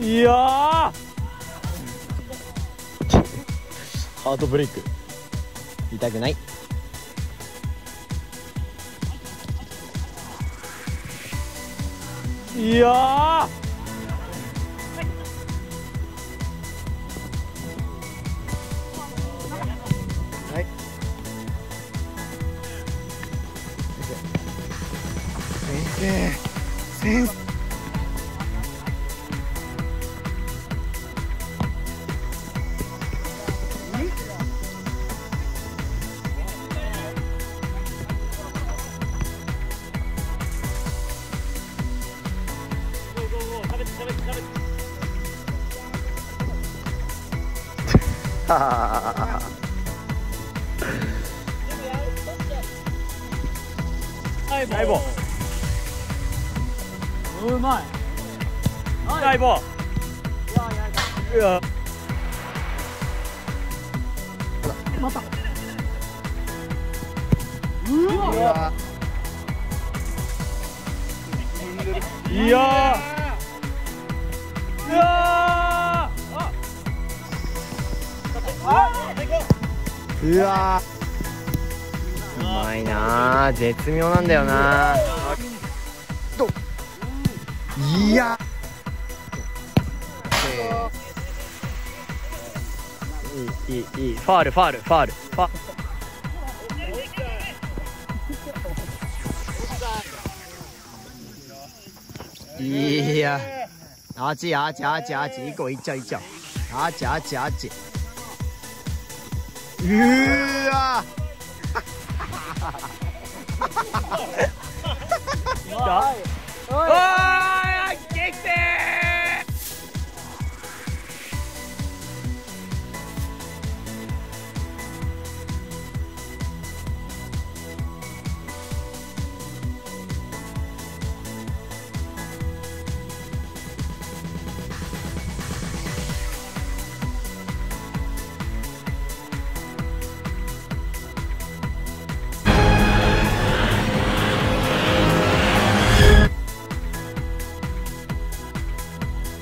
いやハートブレイク。痛くない。いやはい。先生。先生大棒うまい。大棒うわまたうわいやうわうまいなあ絶妙なんだよなどいや。いいいいいい。ファールファールファール。ファいや。あっちあっちあっちあっち一個いっちゃういっちゃう。あっちあっちあっちうーわー。来た？